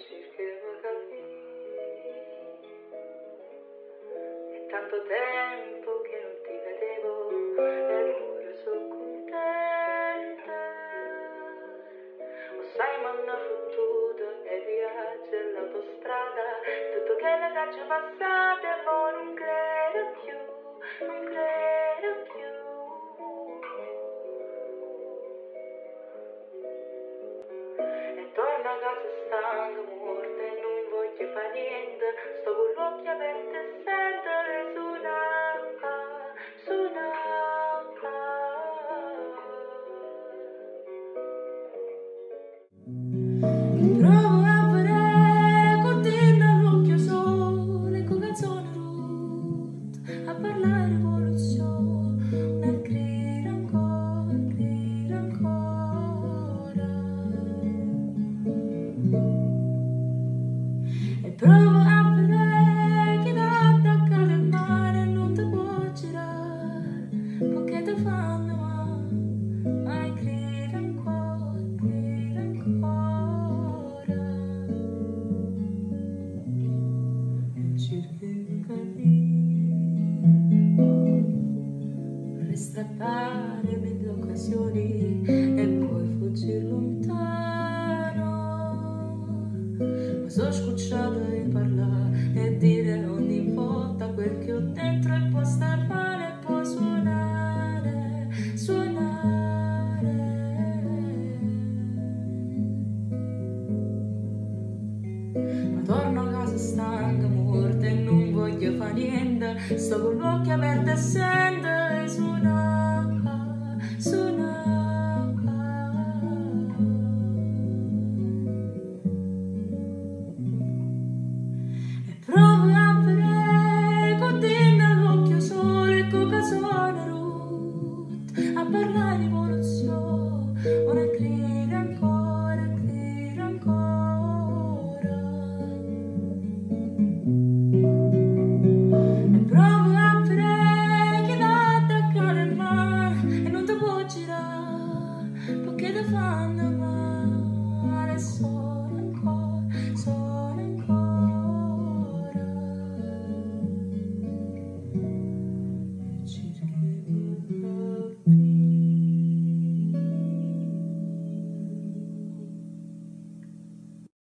cercherò capire. È tanto tempo che non ti vedevo e ora sono contenta. Lo sai, mi hanno fottuto e viaggi all'autostrada, tutto che le faccio passate, ma non credo Torno a casa stanca, morta e non voglio fare niente, sto con gli occhi aperti e sento le suonare, suonare. Provo ti fanno male, ma credi ancora, credi ancora. Cerchi di strappare mille occasioni e poi fuggire lontano. Ma sono scocciata di parlare stanca, morta e non voglio fare niente, sto con gli occhi aperti e sento Porque tá falando mar é só.